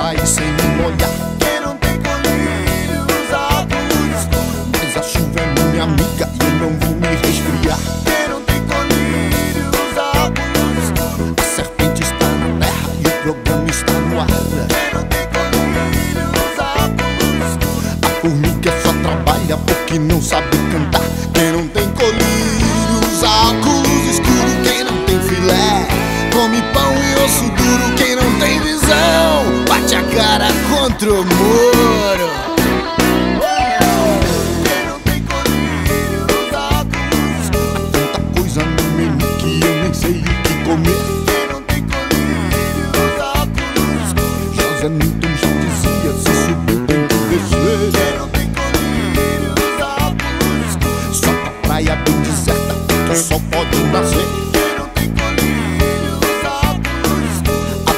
olhar. Quem não tem colírio usa óculos escuros. Mas a chuva é minha amiga e eu não vou me resfriar. Quem não tem colírio usa óculos escuros. A serpente está na terra e o programa está no ar. Quem não tem colírio usa óculos escuros. A formiga só trabalha porque não sabe cantar. Quem não tem colírio usa óculos escuros. Quem não tem filé come pão contra o muro.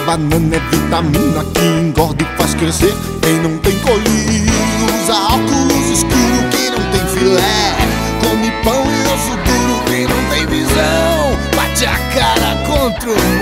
Banana é vitamina que engorda e crescer. Quem não tem colírio usa óculos escuros. Quem não tem filé come pão e osso duro. Quem não tem visão bate a cara contra o